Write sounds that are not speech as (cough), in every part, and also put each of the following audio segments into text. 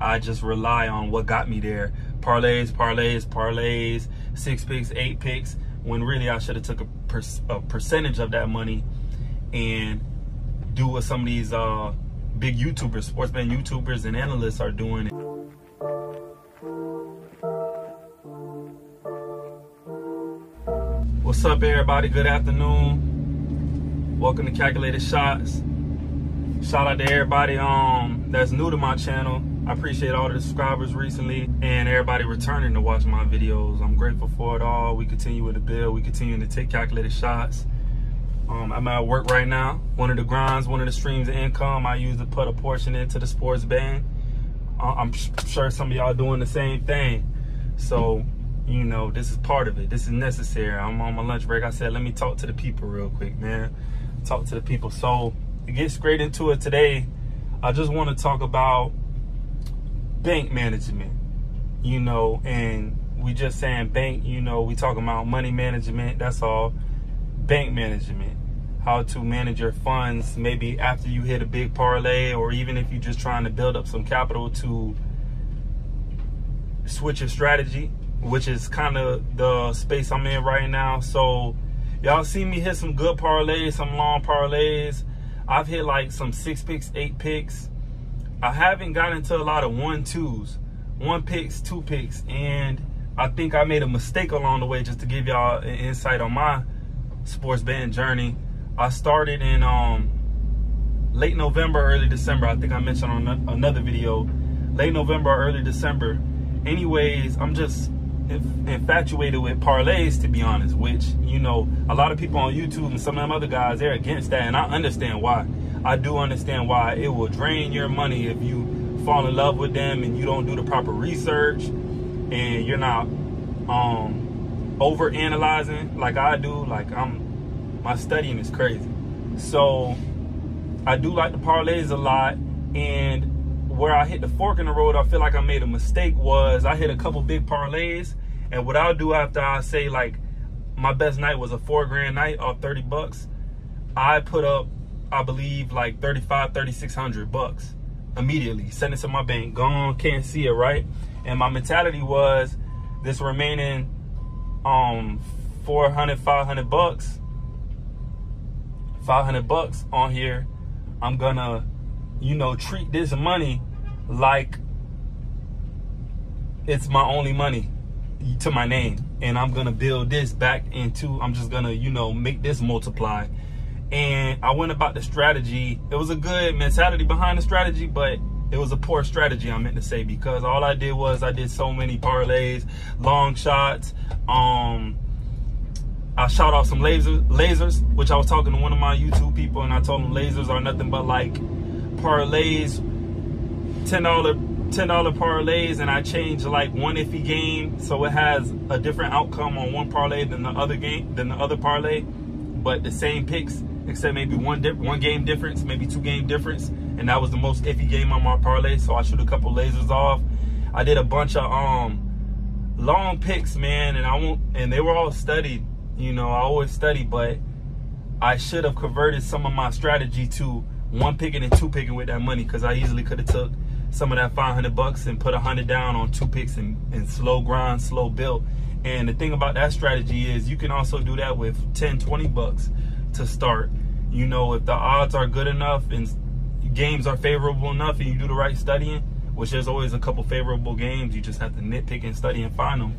I just rely on what got me there. Parlays, parlays, parlays, six picks, eight picks, when really I should have took a, per, a, percentage of that money and do what some of these uh, big YouTubers, sportsman YouTubers and analysts are doing. What's up, everybody? Good afternoon. Welcome to Calculated Shots. Shout out to everybody um that's new to my channel. I appreciate all the subscribers recently and everybody returning to watch my videos. I'm grateful for it all. We continue with the bill. We continue to take calculated shots. Um, I'm at work right now. One of the grinds, one of the streams of income I use to put a portion into the sports band. I'm sure some of y'all doing the same thing. So you know, this is part of it. This is necessary. I'm on my lunch break. I said, let me talk to the people real quick, man. Talk to the people. So, to get straight into it today, I just want to talk about bank management, you know, and we just saying bank, you know, we talking about money management. That's all. Bank management. How to manage your funds maybe after you hit a big parlay or even if you're just trying to build up some capital to switch your strategy which is kind of the space I'm in right now. So y'all see me hit some good parlays, some long parlays. I've hit like some six picks, eight picks. I haven't gotten into a lot of one twos, one picks, two picks, and I think I made a mistake along the way just to give y'all an insight on my sports betting journey. I started in um, late November, early December. I think I mentioned on another video, late November, early December. Anyways, I'm just infatuated with parlays, to be honest, which, you know, a lot of people on YouTube and some of them other guys, they're against that. And I understand why. I do understand why it will drain your money if you fall in love with them and you don't do the proper research and you're not um, over analyzing like I do. Like I'm, my studying is crazy. So I do like the parlays a lot. And where I hit the fork in the road, I feel like I made a mistake was I hit a couple big parlays. And what I'll do after I say like my best night was a four grand night off 30 bucks, I put up, I believe like 35, 3600 bucks immediately. Send it to my bank, gone, can't see it, right? And my mentality was this remaining um 400, 500 bucks, 500 bucks on here, I'm gonna, you know, treat this money like it's my only money to my name. And I'm gonna build this back into I'm just gonna you know make this multiply. And I went about the strategy. It was a good mentality behind the strategy but it was a poor strategy I meant to say because all I did was I did so many parlays long shots. Um I shot off some lasers lasers which I was talking to one of my YouTube people and I told them lasers are nothing but like parlays ten dollar ten dollar parlays and I change like one iffy game so it has a different outcome on one parlay than the other game than the other parlay, but the same picks except maybe one one game difference, maybe two game difference, and that was the most iffy game on my parlay. So I shoot a couple lasers off. I did a bunch of um long picks, man, and I won't and they were all studied. You know, I always study, but I should have converted some of my strategy to one picking and two picking with that money because I easily could have took some of that 500 bucks and put a 100 down on two picks and, and slow grind, slow build. And the thing about that strategy is you can also do that with 10, 20 bucks to start. You know, if the odds are good enough and games are favorable enough and you do the right studying, which there's always a couple favorable games, you just have to nitpick and study and find them.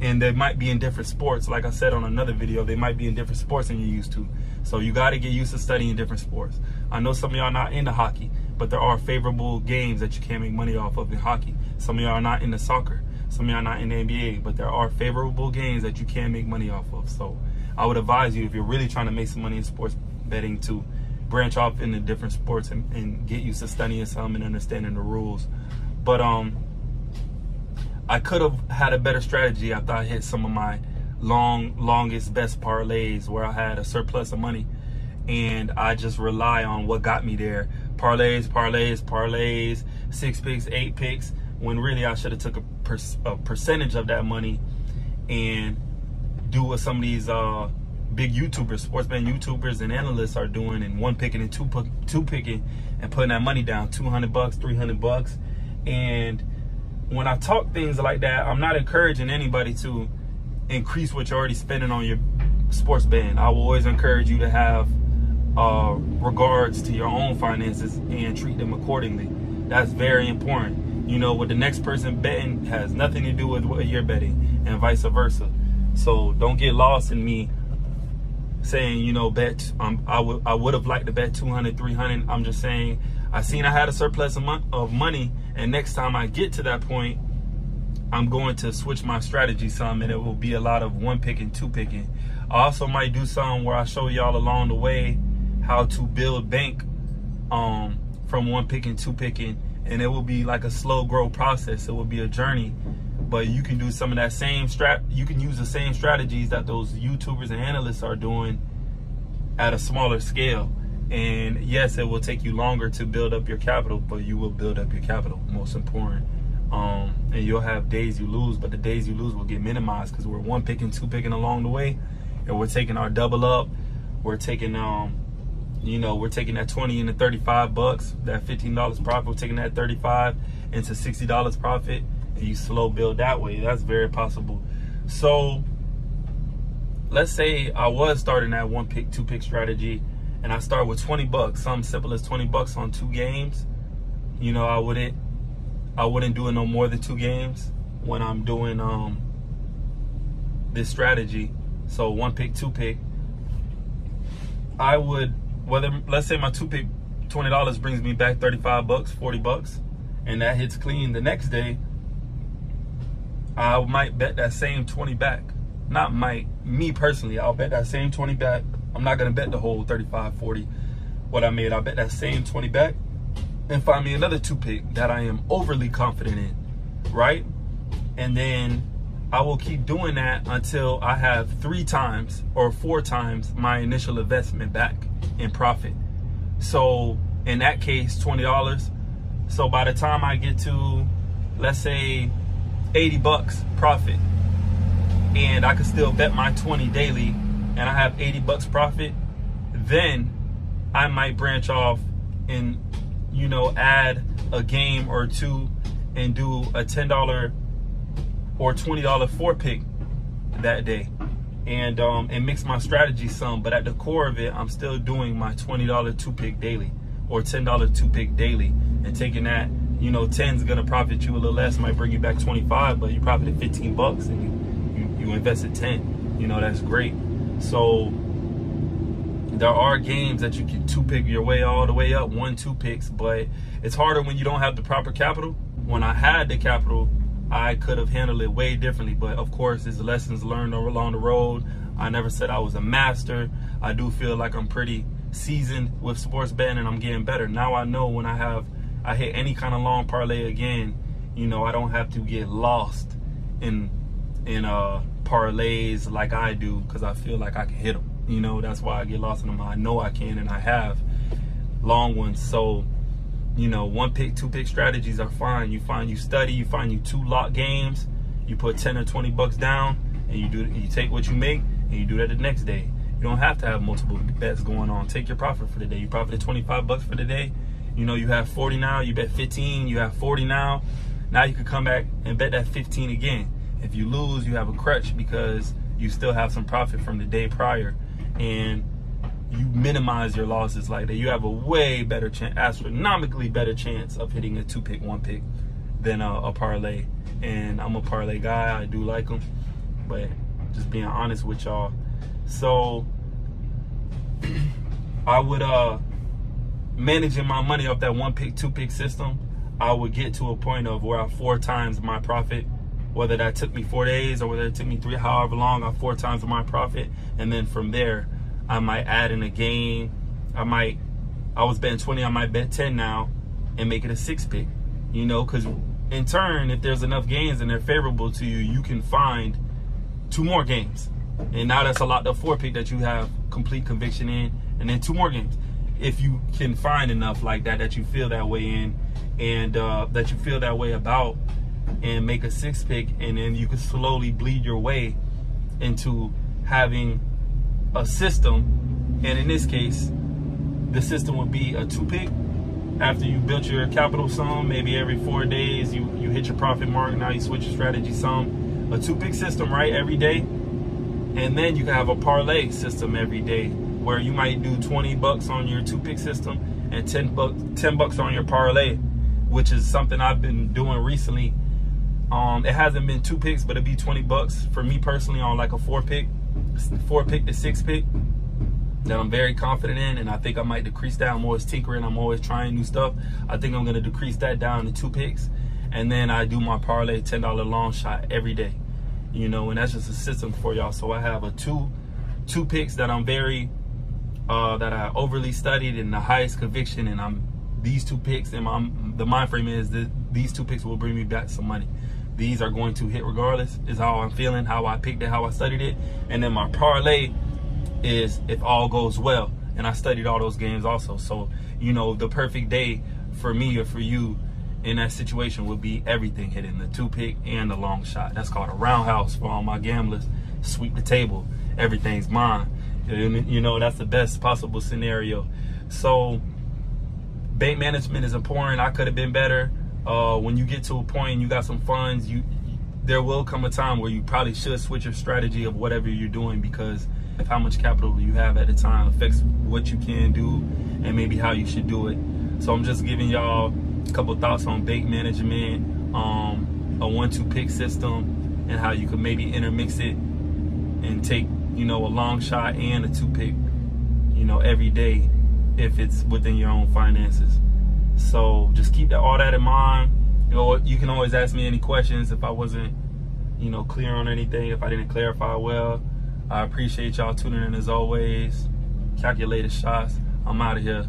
And they might be in different sports. Like I said on another video, they might be in different sports than you're used to. So you got to get used to studying different sports. I know some of y'all not into hockey but there are favorable games that you can make money off of in hockey. Some of y'all are not into soccer. Some of y'all are not in the NBA, but there are favorable games that you can make money off of. So I would advise you if you're really trying to make some money in sports betting to branch off into different sports and, and get used to studying some and understanding the rules. But um, I could have had a better strategy after I hit some of my long, longest, best parlays where I had a surplus of money and I just rely on what got me there. Parlays, parlays, parlays, six picks, eight picks, when really I should have took a, per a, percentage of that money and do what some of these uh, big YouTubers, sportsman YouTubers and analysts are doing and one picking and two, two picking and putting that money down, 200 bucks, 300 bucks. And when I talk things like that, I'm not encouraging anybody to increase what you're already spending on your sports betting. I will always encourage you to have uh, regards to your own finances and treat them accordingly. That's very important. You know, what the next person betting has nothing to do with what you're betting, and vice versa. So don't get lost in me saying, you know, bet um, I would I would have liked to bet 200, 300. I'm just saying I seen I had a surplus of, mon- of money, and next time I get to that point, I'm going to switch my strategy some, and it will be a lot of one picking, two picking. I also might do some where I show y'all along the way how to build bank um, from one picking, two picking, and it will be like a slow grow process. It will be a journey but you can do some of that same strat you can use the same strategies that those youtubers and analysts are doing at a smaller scale. And yes it will take you longer to build up your capital but you will build up your capital most important. Um, and you'll have days you lose but the days you lose will get minimized because we're one picking two picking along the way and we're taking our double up. We're taking um you know we're taking that 20 into 35 bucks that $15 profit we're taking that 35 into $60 profit If you slow build that way. That's very possible. So let's say I was starting that one pick, two pick strategy, and I start with 20 bucks, something simple as 20 bucks on two games. You know, I wouldn't I wouldn't do it no more than two games when I'm doing um this strategy. So one pick, two pick. I would whether let's say my two pick $20 brings me back 35 bucks, 40 bucks, and that hits clean the next day. I might bet that same 20 back. Not might, me personally, I'll bet that same 20 back. I'm not gonna bet the whole 35, 40 what I made. I'll bet that same 20 back and find me another two pick that I am overly confident in, right? And then I will keep doing that until I have three times or four times my initial investment back in profit. So in that case, $20. So by the time I get to, let's say 80 bucks profit and I could still bet my 20 daily and I have 80 bucks profit, then I might branch off and, you know, add a game or two and do a $10 or $20 four pick that day and um, and mix my strategy some. But at the core of it, I'm still doing my $20 two pick daily or $10 two pick daily and taking that you know, 10 is gonna profit you a little less, might bring you back 25, but you profited 15 bucks and you, you, you invested 10. You know, that's great. So there are games that you can two pick your way all the way up, one, two picks, but it's harder when you don't have the proper capital. When I had the capital, I could have handled it way differently. But of course, there's lessons learned along the road. I never said I was a master. I do feel like I'm pretty seasoned with sports betting and I'm getting better. Now I know when I have I hit any kind of long parlay again, you know, I don't have to get lost in in uh parlays like I do because I feel like I can hit them. You know, that's why I get lost in them. I know I can and I have long ones. So, you know, one pick, two pick strategies are fine. You find you study, you find you two lock games, you put 10 or 20 bucks down and you do you take what you make and you do that the next day. You don't have to have multiple bets going on. Take your profit for the day. You profited 25 bucks for the day you know, you have 40 now, you bet 15, you have 40 now. Now you can come back and bet that 15 again. If you lose, you have a crutch because you still have some profit from the day prior. And you minimize your losses like that. You have a way better chance, astronomically better chance of hitting a two pick, one pick than a, a parlay. And I'm a parlay guy. I do like them, but just being honest with y'all. So (clears throat) I would uh managing my money off that one pick, two pick system, I would get to a point of where I four times my profit, whether that took me four days or whether it took me three, however long, I four times my profit. And then from there, I might add in a game. I might, I was betting 20, I might bet 10 now and make it a six pick, you know, because in turn, if there's enough games and they're favorable to you, you can find two more games. And now that's a lot, the four pick that you have complete conviction in, and then two more games if you can find enough like that that you feel that way in and uh, that you feel that way about and make a six pick and then you can slowly bleed your way into having a system and in this case the system would be a two pick after you built your capital sum, maybe every four days you, you hit your profit mark. Now you switch your strategy sum. A two pick system, right? Every day. And then you can have a parlay system every day where you might do 20 bucks on your two pick system and 10 bucks 10 bucks on your parlay, which is something I've been doing recently. Um, it hasn't been two picks, but it'd be 20 bucks for me personally on like a four pick, four pick to six pick that I'm very confident in, and I think I might decrease that. I'm always tinkering, I'm always trying new stuff. I think I'm gonna decrease that down to two picks, and then I do my parlay $10 long shot every day. You know, and that's just a system for y'all. So I have a two two picks that I'm very uh, that I overly studied and the highest conviction, and I'm these two picks and my the mind frame is that these two picks will bring me back some money. These are going to hit regardless. Is how I'm feeling, how I picked it, how I studied it, and then my parlay is if all goes well. And I studied all those games also. So, you know, the perfect day for me or for you in that situation would be everything hitting the two pick and the long shot. That's called a roundhouse for all my gamblers. Sweep the table. Everything's mine. You know, that's the best possible scenario. So, bank management is important. I could have been better. Uh, when you get to a point and you got some funds, you there will come a time where you probably should switch your strategy of whatever you're doing because if how much capital you have at the time affects what you can do and maybe how you should do it. So I'm just giving y'all a couple thoughts on bank management, um, a one-two pick system, and how you could maybe intermix it and take you know a long shot and a two pick, you know, every day if it's within your own finances. So just keep that, all that in mind. You know, you can always ask me any questions if I wasn't, you know, clear on anything, if I didn't clarify well. I appreciate y'all tuning in as always. Calculated shots. I'm out of here.